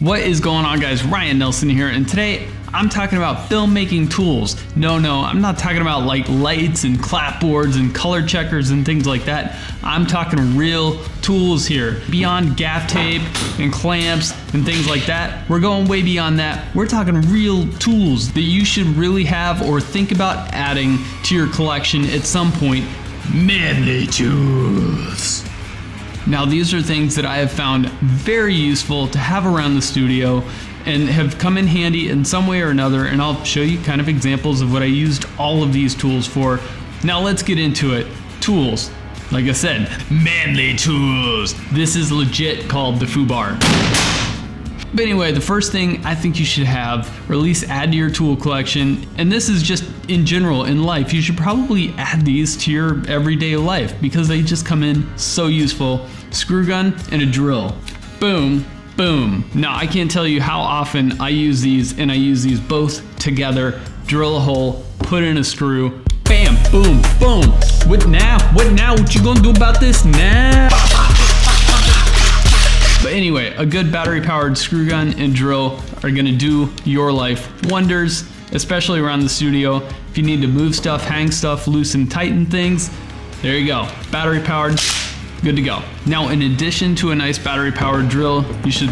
What is going on guys? Ryan Nelson here and today I'm talking about filmmaking tools. No, no, I'm not talking about like lights and clapboards and color checkers and things like that. I'm talking real tools here. Beyond gaff tape and clamps and things like that. We're going way beyond that. We're talking real tools that you should really have or think about adding to your collection at some point. Manly tools. Now, these are things that I have found very useful to have around the studio and have come in handy in some way or another. And I'll show you kind of examples of what I used all of these tools for. Now, let's get into it. Tools. Like I said, manly tools. This is legit called the FUBAR. But anyway, the first thing I think you should have, or at least add to your tool collection, and this is just in general in life, you should probably add these to your everyday life because they just come in so useful. Screw gun and a drill. Boom, boom. Now I can't tell you how often I use these and I use these both together. Drill a hole, put in a screw, bam, boom, boom. What now? What now? What you gonna do about this now? But anyway, a good battery powered screw gun and drill are gonna do your life wonders, especially around the studio. If you need to move stuff, hang stuff, loosen, tighten things, there you go. Battery powered, good to go. Now, in addition to a nice battery powered drill, you should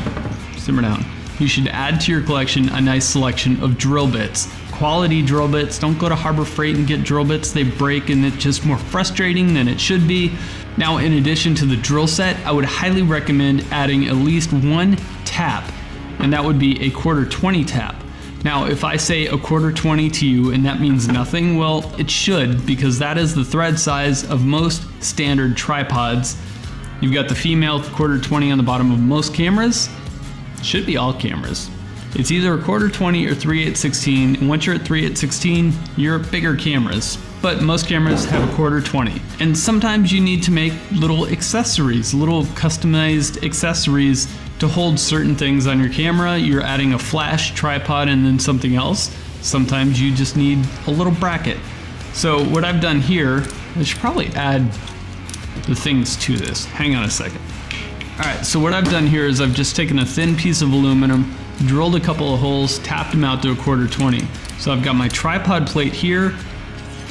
simmer down. You should add to your collection a nice selection of drill bits. Quality drill bits. Don't go to Harbor Freight and get drill bits. They break and it's just more frustrating than it should be. Now, in addition to the drill set, I would highly recommend adding at least one tap, and that would be a quarter 20 tap. Now, if I say a quarter 20 to you and that means nothing, well, it should because that is the thread size of most standard tripods. You've got the female quarter 20 on the bottom of most cameras. Should be all cameras. It's either a quarter 20 or 3 8 16. And once you're at 3 8 16, you're bigger cameras but most cameras have a quarter 20. And sometimes you need to make little accessories, little customized accessories to hold certain things on your camera. You're adding a flash, tripod, and then something else. Sometimes you just need a little bracket. So what I've done here, I should probably add the things to this. Hang on a second. All right, so what I've done here is I've just taken a thin piece of aluminum, drilled a couple of holes, tapped them out to a quarter 20. So I've got my tripod plate here,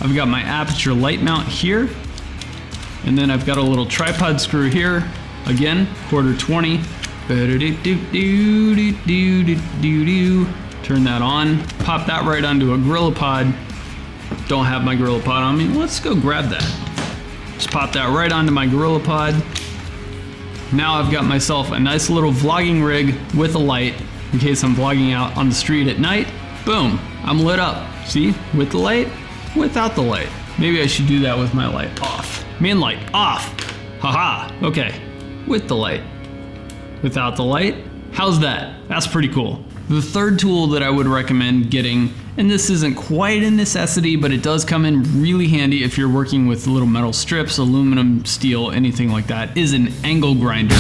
I've got my Aputure light mount here. And then I've got a little tripod screw here. Again, quarter 20. Turn that on. Pop that right onto a GorillaPod. Don't have my GorillaPod on me. Let's go grab that. Just pop that right onto my GorillaPod. Now I've got myself a nice little vlogging rig with a light in case I'm vlogging out on the street at night. Boom, I'm lit up. See, with the light, without the light. Maybe I should do that with my light off. Main light off. Haha, okay. With the light. Without the light, how's that? That's pretty cool. The third tool that I would recommend getting, and this isn't quite a necessity, but it does come in really handy if you're working with little metal strips, aluminum, steel, anything like that, is an angle grinder.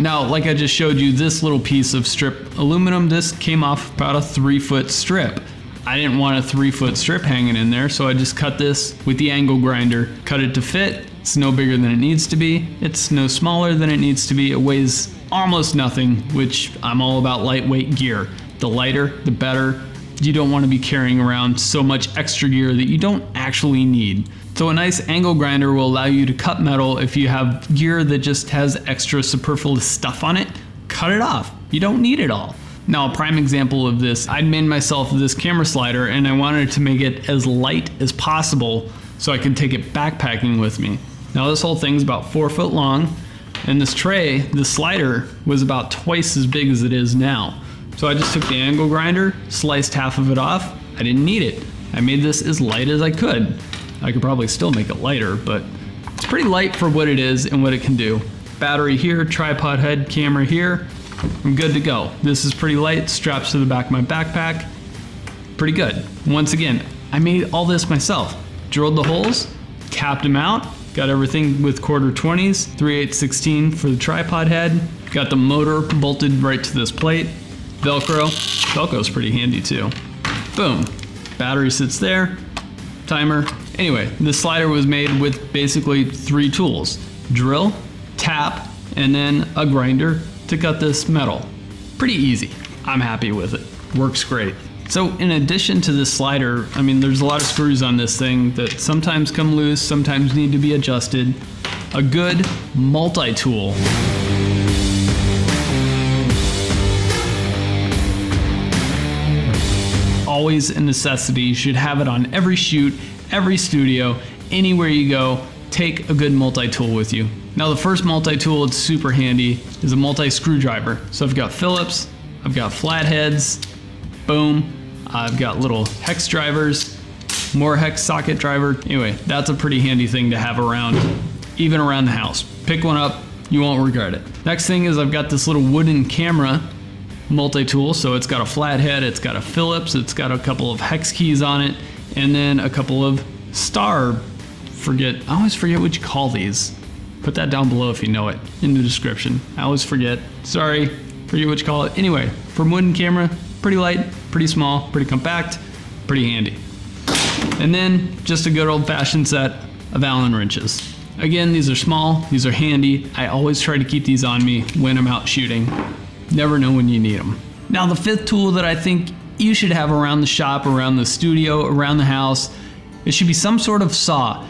Now, like I just showed you, this little piece of strip aluminum, this came off about a three foot strip. I didn't want a three foot strip hanging in there, so I just cut this with the angle grinder, cut it to fit. It's no bigger than it needs to be. It's no smaller than it needs to be. It weighs almost nothing, which I'm all about lightweight gear. The lighter, the better. You don't want to be carrying around so much extra gear that you don't actually need. So a nice angle grinder will allow you to cut metal if you have gear that just has extra superfluous stuff on it, cut it off. You don't need it all. Now a prime example of this, I'd made myself this camera slider and I wanted to make it as light as possible so I could take it backpacking with me. Now this whole thing's about four foot long and this tray, the slider, was about twice as big as it is now. So I just took the angle grinder, sliced half of it off. I didn't need it. I made this as light as I could. I could probably still make it lighter, but it's pretty light for what it is and what it can do. Battery here, tripod head, camera here. I'm good to go. This is pretty light, straps to the back of my backpack. Pretty good. Once again, I made all this myself. Drilled the holes, capped them out, got everything with quarter 20s, 3 8 16 for the tripod head, got the motor bolted right to this plate, Velcro. Velcro's pretty handy too. Boom. Battery sits there, timer, Anyway, this slider was made with basically three tools drill, tap, and then a grinder to cut this metal. Pretty easy. I'm happy with it. Works great. So in addition to this slider, I mean, there's a lot of screws on this thing that sometimes come loose, sometimes need to be adjusted. A good multi-tool. Always a necessity. You should have it on every shoot, every studio, anywhere you go. Take a good multi-tool with you. Now the first multi-tool it's super handy is a multi-screwdriver. So I've got Phillips, I've got flatheads, boom. I've got little hex drivers, more hex socket driver. Anyway, that's a pretty handy thing to have around, even around the house. Pick one up, you won't regret it. Next thing is I've got this little wooden camera multi-tool. So it's got a flathead, it's got a Phillips, it's got a couple of hex keys on it, and then a couple of star, forget, I always forget what you call these. Put that down below if you know it in the description. I always forget. Sorry, forget what you call it. Anyway, for wooden camera, pretty light, pretty small, pretty compact, pretty handy. And then just a good old fashioned set of Allen wrenches. Again, these are small, these are handy. I always try to keep these on me when I'm out shooting. Never know when you need them. Now the fifth tool that I think you should have around the shop, around the studio, around the house, it should be some sort of saw.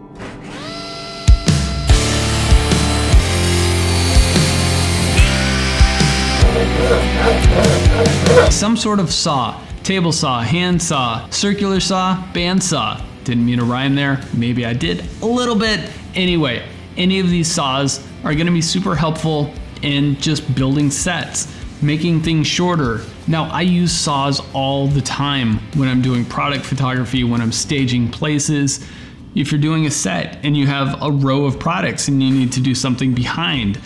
Some sort of saw, table saw, hand saw, circular saw, band saw. Didn't mean to rhyme there, maybe I did a little bit. Anyway, any of these saws are gonna be super helpful in just building sets, making things shorter. Now, I use saws all the time when I'm doing product photography, when I'm staging places. If you're doing a set and you have a row of products and you need to do something behind,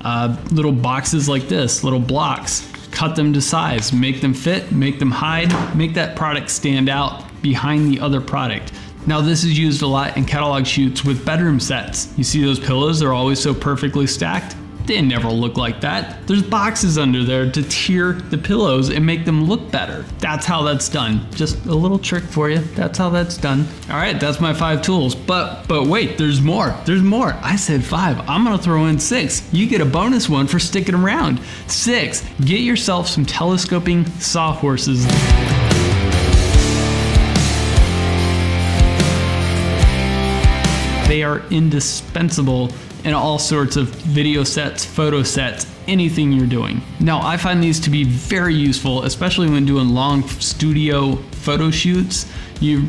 uh, little boxes like this, little blocks, cut them to size, make them fit, make them hide, make that product stand out behind the other product. Now this is used a lot in catalog shoots with bedroom sets. You see those pillows, they're always so perfectly stacked. They never look like that. There's boxes under there to tier the pillows and make them look better. That's how that's done. Just a little trick for you. That's how that's done. All right, that's my five tools. But but wait, there's more. There's more. I said five. I'm gonna throw in six. You get a bonus one for sticking around. Six. Get yourself some telescoping sawhorses. They are indispensable in all sorts of video sets, photo sets, anything you're doing. Now, I find these to be very useful, especially when doing long studio photo shoots. You're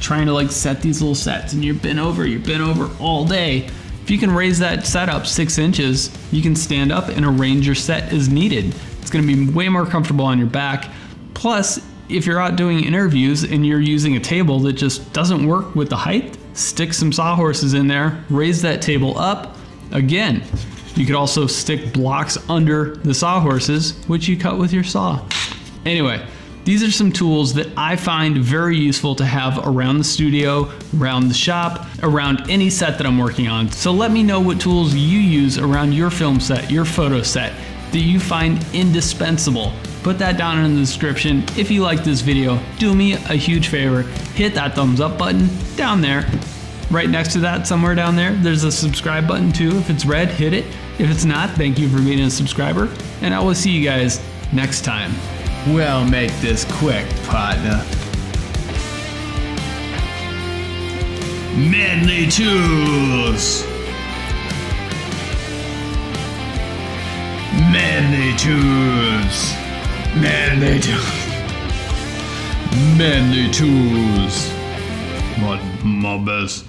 trying to like set these little sets and you've been over, you've been over all day. If you can raise that set up six inches, you can stand up and arrange your set as needed. It's gonna be way more comfortable on your back. Plus, if you're out doing interviews and you're using a table that just doesn't work with the height, stick some sawhorses in there, raise that table up. Again, you could also stick blocks under the sawhorses, which you cut with your saw. Anyway, these are some tools that I find very useful to have around the studio, around the shop, around any set that I'm working on. So let me know what tools you use around your film set, your photo set, that you find indispensable. Put that down in the description. If you like this video, do me a huge favor, hit that thumbs up button down there. Right next to that, somewhere down there, there's a subscribe button too. If it's red, hit it. If it's not, thank you for being a subscriber, and I will see you guys next time. We'll make this quick, partner. Manly Tools! Manly Tools! Manly Tools! Manly Tools! My, my best.